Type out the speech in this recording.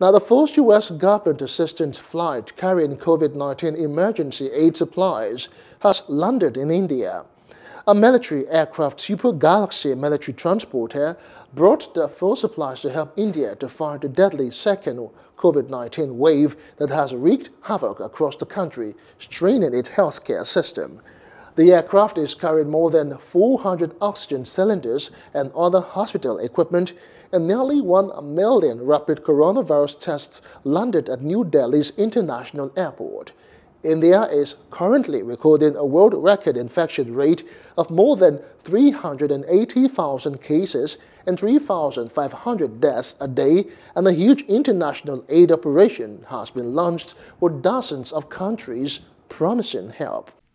Now, the first U.S. government assistance flight carrying COVID-19 emergency aid supplies has landed in India. A military aircraft Super Galaxy military transporter brought the full supplies to help India to fight the deadly second COVID-19 wave that has wreaked havoc across the country, straining its healthcare system. The aircraft is carrying more than 400 oxygen cylinders and other hospital equipment, and nearly 1 million rapid coronavirus tests landed at New Delhi's International Airport. India is currently recording a world record infection rate of more than 380,000 cases and 3,500 deaths a day, and a huge international aid operation has been launched for dozens of countries promising help.